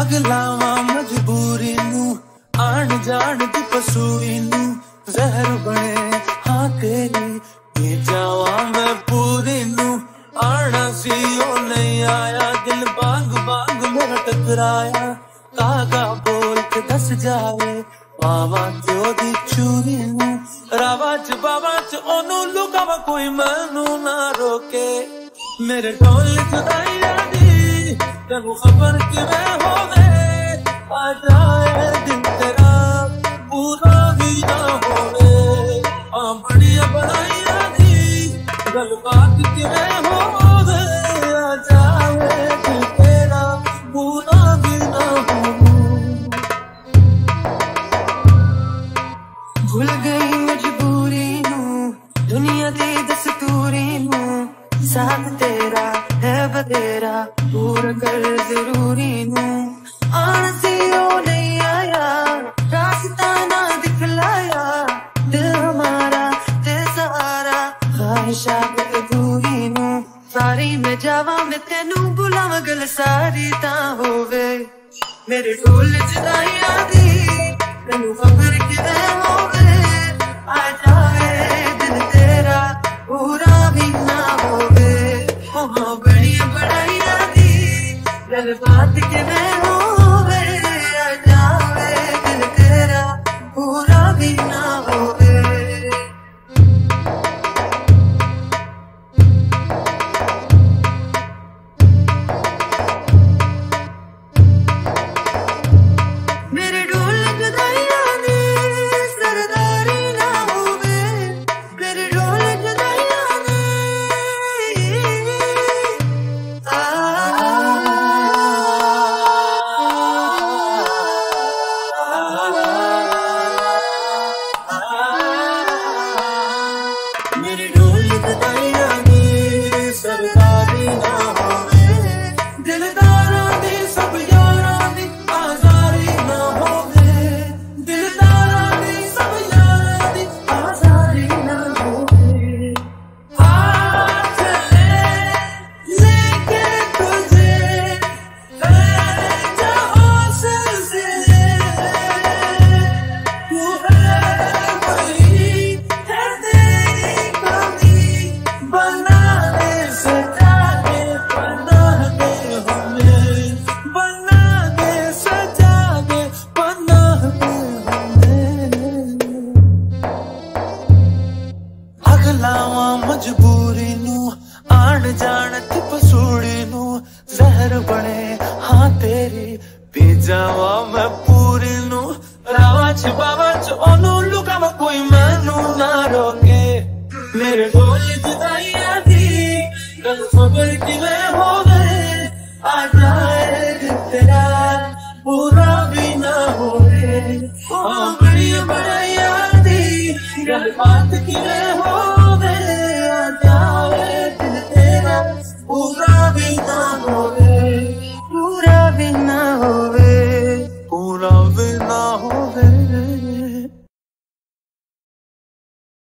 ਅਗਲਾਵਾ ਮਜਬੂਰੀ ਨੂੰ, ਆਣ ਜਾਣ ਦੀ ਪਸੂਈ ਨੂੰ, ਜ਼ਹਿਰ ਬਣੇ, ਹਾਂ ਤੇਰੀ ਇਹ ਜਾਵਾਂ ਮੈਂ ਪੂਰੀ ਨੂੰ, ਆਣਾ ਸੀ ਉਹ ਨਹੀਂ ਆਇਆ, ਦਿਲ ਬਾਗ ਬਾਗ ਮੇਰਾ ਟਕਰਾਇਆ ਕਾਗਾ ਬੋਲ ਕੇ ਦੱਸ ਜਾਵੇ, ਬਾਵਾ ਕਿਉਂ ਦੀ ਚੂਰੀ ਨੂੰ, ਰਾਵਾ ਚ ਬਾਵਾ ਚ ਉਹਨੂੰ ਲੁਕਾਵਾ ਕੋਈ ਮੈਨੂੰ ਨਾ ਰੋਕੇ। ਮੇਰੇ ਢੋਲ رب خبر کہ ہو گئے آ جائے دن تیرا، پورا بھی نہ ہو گئے ہاں بڑی بڑائی آدھی گل بات کہ ہو گئے آ جائے دن تیرا، پورا بھی نہ ہو بھول گئی مجبوری ہوں دنیا دی دستوری ہوں ساتھ تیرا تیرا پور کر ضروری ہوں آنسی ہو نہیں آیا، راستہ نہ دکھلایا۔ دل ہمارا، دل سارا خواہشات دوری ہوں ساری میں جاواں، میں تینوں بلاواں، گل ساری تاں ہووے۔ میرے ڈول جدائی آدھی تینوں خبر کدے برباد کے میں تیرا پورا بھی نہ Ay. جاواں میں پوری نو راواں چھپاواں چ اونوں لکاواں کوئی مینوں نہ روکے میرے کول جدائی آدھی گل خبر کیویں ہو گئے آ جائے تیرا پورا بھی نہ ہو ہاں بڑی بڑائی آدھی گل بات کیویں